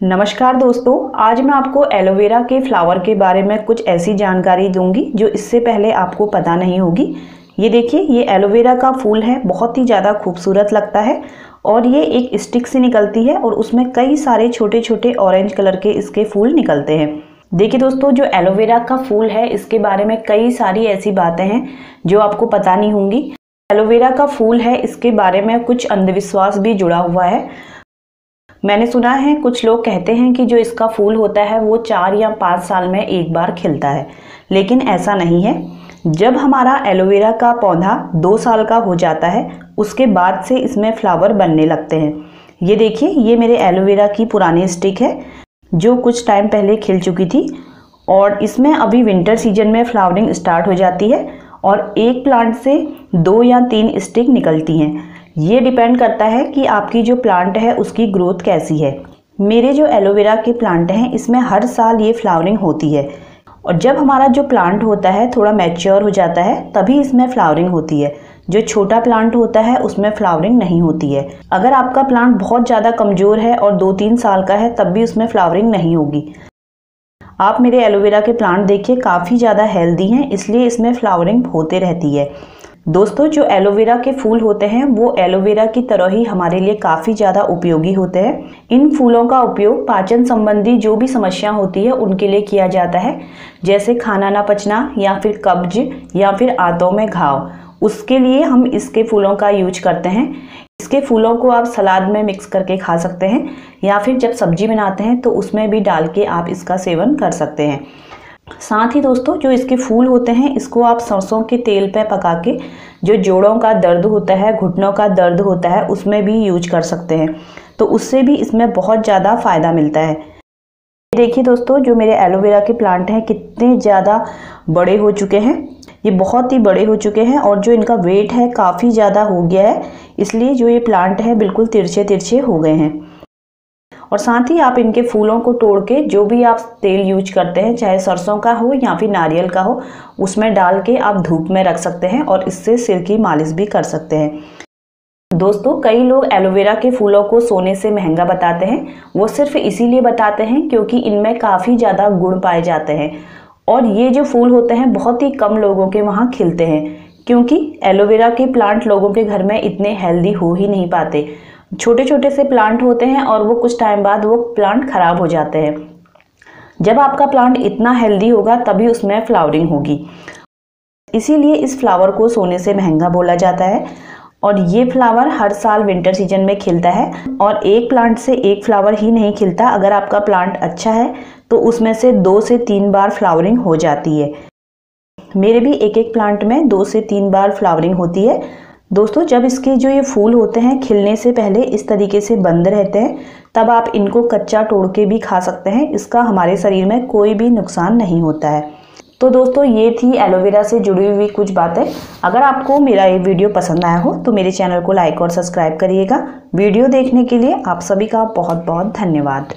नमस्कार दोस्तों, आज मैं आपको एलोवेरा के फ्लावर के बारे में कुछ ऐसी जानकारी दूँगी जो इससे पहले आपको पता नहीं होगी। ये देखिए, ये एलोवेरा का फूल है, बहुत ही ज़्यादा खूबसूरत लगता है और ये एक स्टिक से निकलती है और उसमें कई सारे छोटे छोटे ऑरेंज कलर के इसके फूल निकलते हैं। देखिए दोस्तों, जो एलोवेरा का फूल है, इसके बारे में कई सारी ऐसी बातें हैं जो आपको पता नहीं होंगी। एलोवेरा का फूल है, इसके बारे में कुछ अंधविश्वास भी जुड़ा हुआ है मैंने सुना है कुछ लोग कहते हैं कि जो इसका फूल होता है वो चार या पाँच साल में एक बार खिलता है। लेकिन ऐसा नहीं है। जब हमारा एलोवेरा का पौधा दो साल का हो जाता है, उसके बाद से इसमें फ्लावर बनने लगते हैं। ये देखिए, ये मेरे एलोवेरा की पुरानी स्टिक है, जो कुछ टाइम पहले खिल चुकी थी। और इसमें अभी विंटर सीज़न में फ्लावरिंग स्टार्ट हो जाती है और एक प्लांट से दो या तीन स्टिक निकलती हैं। ये डिपेंड करता है कि आपकी जो प्लांट है उसकी ग्रोथ कैसी है। मेरे जो एलोवेरा के प्लांट हैं, इसमें हर साल ये फ्लावरिंग होती है। और जब हमारा जो प्लांट होता है, थोड़ा मैच्योर हो जाता है, तभी इसमें फ्लावरिंग होती है। जो छोटा प्लांट होता है, उसमें फ्लावरिंग नहीं होती है। अगर आपका प्लांट बहुत ज़्यादा कमज़ोर है और दो तीन साल का है, तब भी उसमें फ्लावरिंग नहीं होगी। आप मेरे एलोवेरा के प्लांट देखिए, काफ़ी ज़्यादा हेल्दी हैं, इसलिए इसमें फ्लावरिंग होते रहती है। दोस्तों, जो एलोवेरा के फूल होते हैं, वो एलोवेरा की तरह ही हमारे लिए काफ़ी ज़्यादा उपयोगी होते हैं। इन फूलों का उपयोग पाचन संबंधी जो भी समस्या होती है, उनके लिए किया जाता है। जैसे खाना ना पचना, या फिर कब्ज, या फिर आंतों में घाव। उसके लिए हम इसके फूलों का यूज़ करते हैं। इसके फूलों को आप सलाद में मिक्स करके खा सकते हैं, या फिर जब सब्ज़ी बनाते हैं तो उसमें भी डाल के आप इसका सेवन कर सकते हैं। साथ ही दोस्तों, जो इसके फूल होते हैं, इसको आप सरसों के तेल पे पका के, जो जोड़ों का दर्द होता है, घुटनों का दर्द होता है, उसमें भी यूज़ कर सकते हैं। तो उससे भी इसमें बहुत ज़्यादा फ़ायदा मिलता है। देखिए दोस्तों, जो मेरे एलोवेरा के प्लांट हैं, कितने ज़्यादा बड़े हो चुके हैं। ये बहुत ही बड़े हो चुके हैं और जो इनका वेट है, काफ़ी ज़्यादा हो गया है। इसलिए जो ये प्लांट है, बिल्कुल तिरछे तिरछे हो गए हैं। और साथ ही आप इनके फूलों को तोड़ के जो भी आप तेल यूज़ करते हैं, चाहे सरसों का हो या फिर नारियल का हो, उसमें डाल के आप धूप में रख सकते हैं और इससे सिर की मालिश भी कर सकते हैं। दोस्तों, कई लोग एलोवेरा के फूलों को सोने से महँगा बताते हैं। वो सिर्फ़ इसीलिए बताते हैं क्योंकि इनमें काफ़ी ज़्यादा गुण पाए जाते हैं। और ये जो फूल होते हैं, बहुत ही कम लोगों के वहाँ खिलते हैं, क्योंकि एलोवेरा के प्लांट लोगों के घर में इतने हेल्दी हो ही नहीं पाते। छोटे छोटे से प्लांट होते हैं और वो कुछ टाइम बाद वो प्लांट खराब हो जाते हैं। जब आपका प्लांट इतना हेल्दी होगा, तभी उसमें फ्लावरिंग होगी। इसीलिए इस फ्लावर को सोने से महँगा बोला जाता है और ये फ्लावर हर साल विंटर सीज़न में खिलता है और एक प्लांट से एक फ्लावर ही नहीं खिलता। अगर आपका प्लांट अच्छा है तो उसमें से दो से तीन बार फ्लावरिंग हो जाती है। मेरे भी एक एक प्लांट में दो से तीन बार फ्लावरिंग होती है। दोस्तों, जब इसके जो ये फूल होते हैं, खिलने से पहले इस तरीके से बंद रहते हैं, तब आप इनको कच्चा तोड़ के भी खा सकते हैं। इसका हमारे शरीर में कोई भी नुकसान नहीं होता है। तो दोस्तों, ये थी एलोवेरा से जुड़ी हुई कुछ बातें। अगर आपको मेरा ये वीडियो पसंद आया हो तो मेरे चैनल को लाइक और सब्सक्राइब करिएगा। वीडियो देखने के लिए आप सभी का बहुत बहुत धन्यवाद।